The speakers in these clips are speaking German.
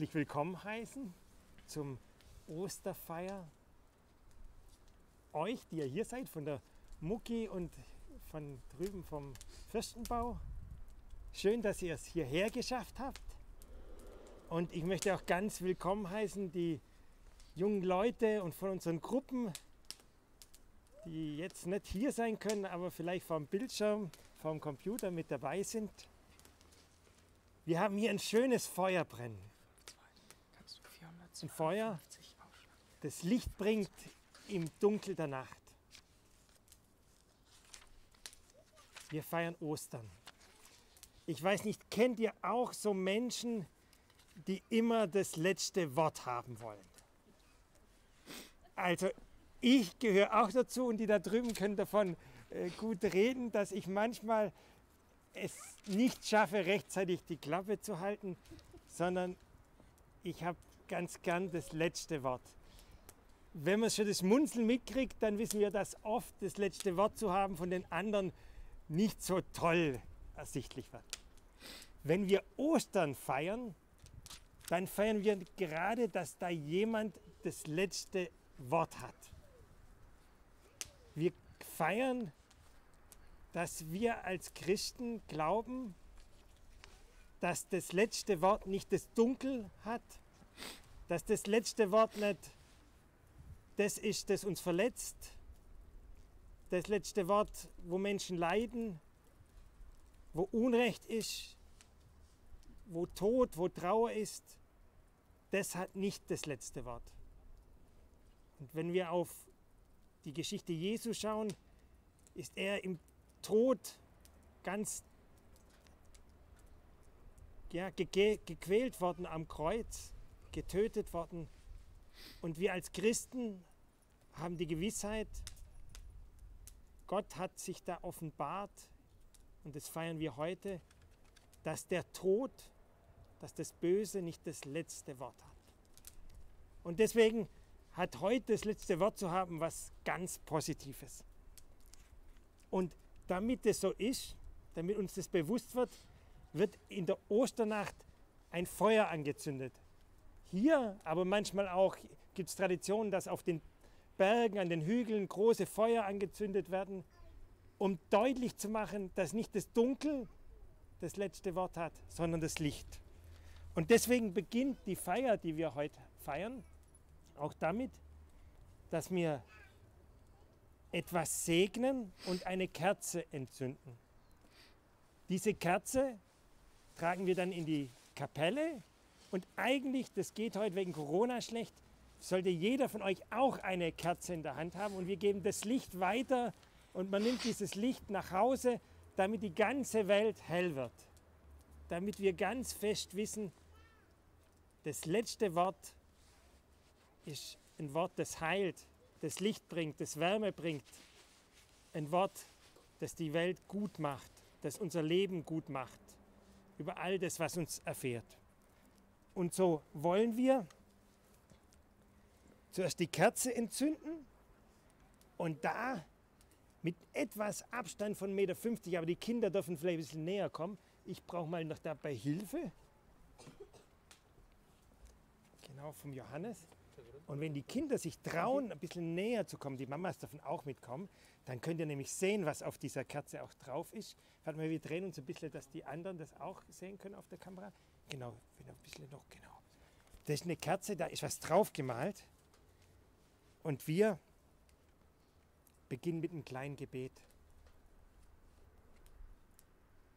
herzlich willkommen heißen zum Osterfeier. Euch, die ihr hier seid, von der Mucki und von drüben vom Fürstenbau. Schön, dass ihr es hierher geschafft habt. Und ich möchte auch ganz willkommen heißen die jungen Leute und von unseren Gruppen, die jetzt nicht hier sein können, aber vielleicht vor dem Bildschirm, vor dem Computer mit dabei sind. Wir haben hier ein schönes Feuer brennen. Ein Feuer, das Licht bringt im Dunkel der Nacht. Wir feiern Ostern. Ich weiß nicht, kennt ihr auch so Menschen, die immer das letzte Wort haben wollen? Also ich gehöre auch dazu und die da drüben können davon äh, gut reden, dass ich manchmal es nicht schaffe, rechtzeitig die Klappe zu halten, sondern ich habe ganz gern das letzte Wort. Wenn man schon das Munzeln mitkriegt, dann wissen wir, dass oft das letzte Wort zu haben von den anderen nicht so toll ersichtlich wird. Wenn wir Ostern feiern, dann feiern wir gerade, dass da jemand das letzte Wort hat. Wir feiern, dass wir als Christen glauben, dass das letzte Wort nicht das Dunkel hat, dass das letzte Wort nicht das ist, das uns verletzt, das letzte Wort, wo Menschen leiden, wo Unrecht ist, wo Tod, wo Trauer ist, das hat nicht das letzte Wort. Und wenn wir auf die Geschichte Jesu schauen, ist er im Tod ganz ja, ge gequält worden am Kreuz, getötet worden. Und wir als Christen haben die Gewissheit, Gott hat sich da offenbart, und das feiern wir heute, dass der Tod, dass das Böse nicht das letzte Wort hat. Und deswegen hat heute das letzte Wort zu haben was ganz Positives. Und damit es so ist, damit uns das bewusst wird, wird in der Osternacht ein Feuer angezündet. Hier, aber manchmal auch gibt es Traditionen, dass auf den Bergen, an den Hügeln große Feuer angezündet werden, um deutlich zu machen, dass nicht das Dunkel das letzte Wort hat, sondern das Licht. Und deswegen beginnt die Feier, die wir heute feiern, auch damit, dass wir etwas segnen und eine Kerze entzünden. Diese Kerze tragen wir dann in die Kapelle und eigentlich, das geht heute wegen Corona schlecht, sollte jeder von euch auch eine Kerze in der Hand haben und wir geben das Licht weiter und man nimmt dieses Licht nach Hause, damit die ganze Welt hell wird. Damit wir ganz fest wissen, das letzte Wort ist ein Wort, das heilt, das Licht bringt, das Wärme bringt. Ein Wort, das die Welt gut macht, das unser Leben gut macht. Über all das, was uns erfährt. Und so wollen wir zuerst die Kerze entzünden und da mit etwas Abstand von 1,50 Meter, aber die Kinder dürfen vielleicht ein bisschen näher kommen. Ich brauche mal noch dabei Hilfe. Genau, vom Johannes. Und wenn die Kinder sich trauen, ein bisschen näher zu kommen, die Mamas dürfen auch mitkommen, dann könnt ihr nämlich sehen, was auf dieser Kerze auch drauf ist. Warte mal, wir drehen uns ein bisschen, dass die anderen das auch sehen können auf der Kamera. Genau, wieder ein bisschen noch, genau. Das ist eine Kerze, da ist was drauf gemalt. Und wir beginnen mit einem kleinen Gebet.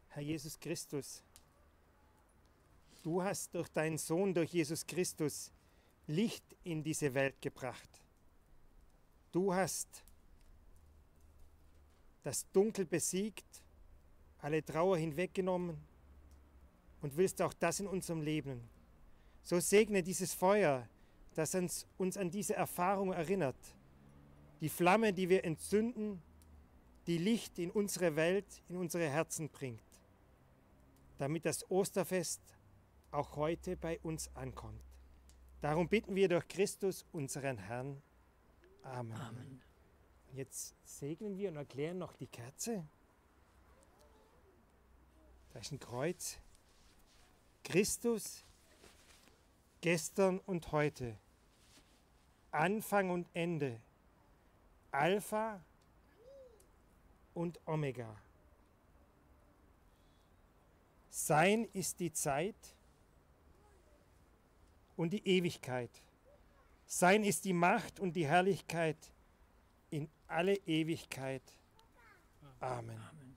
Herr Jesus Christus, du hast durch deinen Sohn, durch Jesus Christus, Licht in diese Welt gebracht. Du hast das Dunkel besiegt, alle Trauer hinweggenommen und willst auch das in unserem Leben. So segne dieses Feuer, das uns, uns an diese Erfahrung erinnert. Die Flamme, die wir entzünden, die Licht in unsere Welt, in unsere Herzen bringt, damit das Osterfest auch heute bei uns ankommt. Darum bitten wir durch Christus, unseren Herrn. Amen. Amen. Jetzt segnen wir und erklären noch die Kerze. Da ist ein Kreuz. Christus, gestern und heute, Anfang und Ende, Alpha und Omega. Sein ist die Zeit und die Ewigkeit. Sein ist die Macht und die Herrlichkeit in alle Ewigkeit. Amen. Amen.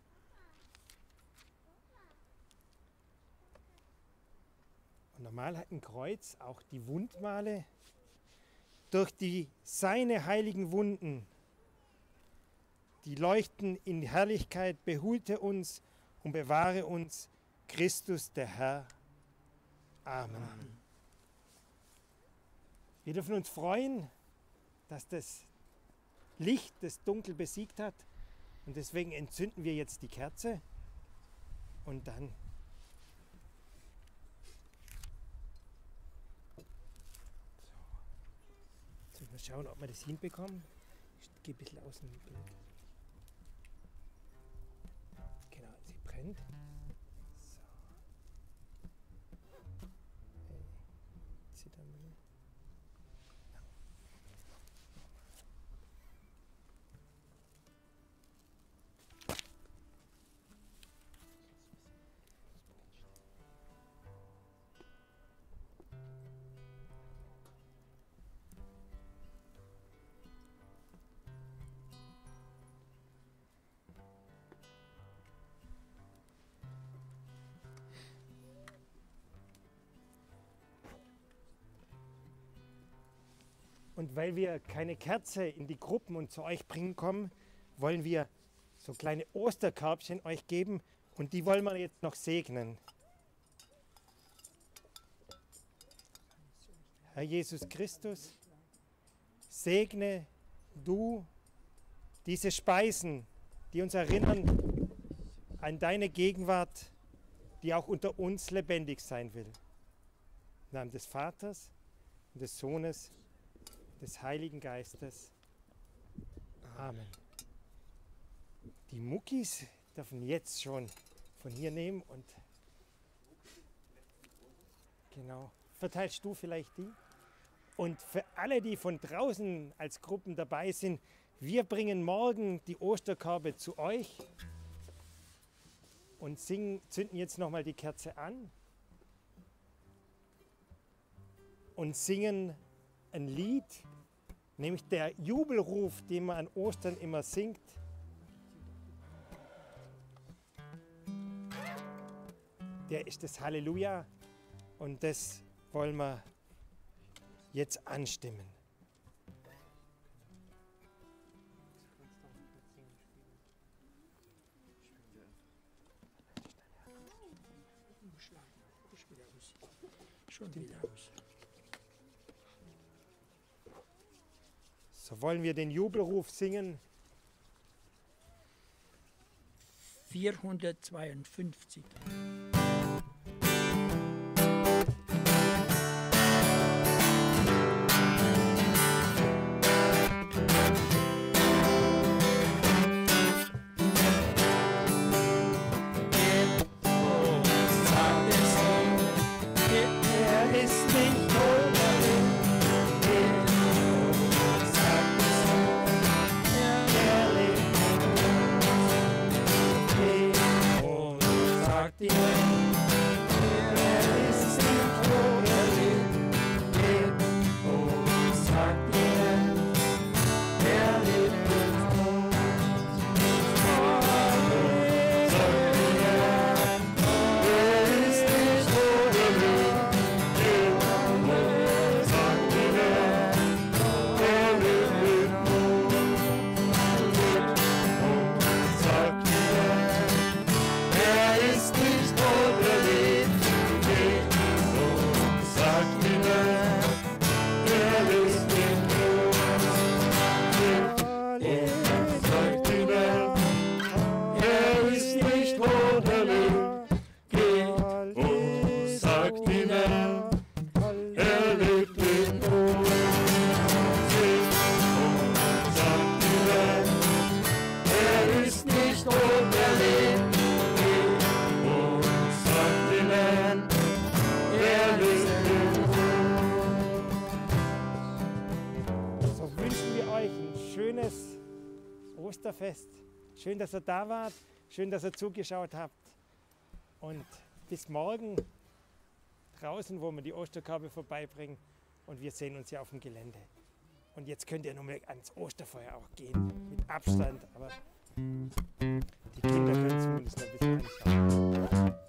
Und normal hat ein Kreuz auch die Wundmale. Durch die seine heiligen Wunden, die leuchten in Herrlichkeit, behüte uns und bewahre uns, Christus der Herr. Amen. Wir dürfen uns freuen, dass das Licht das Dunkel besiegt hat. Und deswegen entzünden wir jetzt die Kerze und dann Wir schauen, ob wir das hinbekommen. Ich gehe ein bisschen aus dem Bild. Genau, sie brennt. Weil wir keine Kerze in die Gruppen und zu euch bringen kommen, wollen wir so kleine Osterkörbchen euch geben und die wollen wir jetzt noch segnen. Herr Jesus Christus, segne du diese Speisen, die uns erinnern an deine Gegenwart, die auch unter uns lebendig sein will. Im Namen des Vaters und des Sohnes des Heiligen Geistes. Amen. Die Muckis dürfen jetzt schon von hier nehmen und genau. Verteilst du vielleicht die? Und für alle, die von draußen als Gruppen dabei sind, wir bringen morgen die Osterkörbe zu euch und singen, zünden jetzt nochmal die Kerze an und singen ein Lied, nämlich der Jubelruf, den man an Ostern immer singt. Der ist das Halleluja und das wollen wir jetzt anstimmen. Schon wieder aus. So wollen wir den Jubelruf singen. 452. Schön, dass ihr da wart. Schön, dass ihr zugeschaut habt. Und bis morgen draußen, wo wir die Osterkörbe vorbeibringen. Und wir sehen uns ja auf dem Gelände. Und jetzt könnt ihr nochmal ans Osterfeuer auch gehen. Mit Abstand. Aber die Kinder können zumindest ein bisschen anschauen.